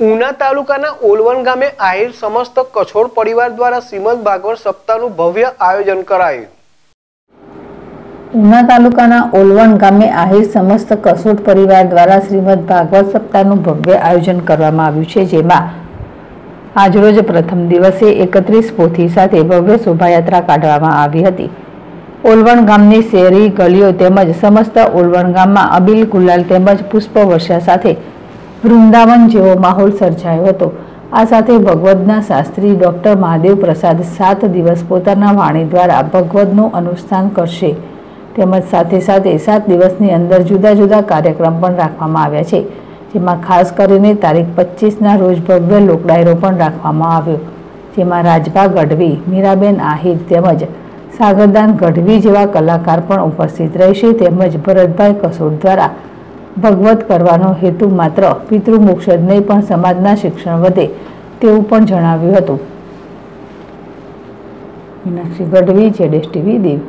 ઉના તાલુકાના ઓલવણ ગામે આહિર સમસ્ત કછોડ પરિવાર દ્વારા શ્રીમદ ભાગવત સપ્તાહનું ભવ્ય આયોજન કરાયું. ઉના તાલુકાના ઓલવણ ગામે આહિર સમસ્ત કસોટ પરિવાર દ્વારા શ્રીમદ ભાગવત સપ્તાહનું ભવ્ય આયોજન કરવામાં આવ્યું છે, જેમાં આજરોજ પ્રથમ દિવસે એકત્રીસ પોથી સાથે ભવ્ય શોભાયાત્રા કાઢવામાં આવી હતી. ઓલવણ ગામની શેરી, ગલીઓ તેમજ સમસ્ત ઓલવણ ગામમાં અબીલ ગુલાલ તેમજ પુષ્પ વર્ષા સાથે વૃંદાવન જેવો માહોલ સર્જાયો હતો. આ સાથે ભગવદના શાસ્ત્રી ડૉક્ટર મહાદેવ પ્રસાદ સાત દિવસ પોતાના વાણી દ્વારા ભગવદનું અનુષ્ઠાન કરશે. તેમજ સાથે સાથે સાત દિવસની અંદર જુદા જુદા કાર્યક્રમ પણ રાખવામાં આવ્યા છે, જેમાં ખાસ કરીને તારીખ પચીસના રોજ ભવ્ય લોકડાયરો પણ રાખવામાં આવ્યો, જેમાં રાજભા ગઢવી, મીરાબેન આહિર તેમજ સાગરદાન ગઢવી જેવા કલાકાર પણ ઉપસ્થિત રહેશે તેમજ ભરતભાઈ કસોટ દ્વારા ભગવત કરવાનો હેતુ માત્ર પિતૃમોક્ષ જ નહીં, પણ સમાજના શિક્ષણ વધે તેવું પણ જણાવ્યું હતું. મીનાક્ષી ગઢવી, જેડેશ ટીવી, દીવ.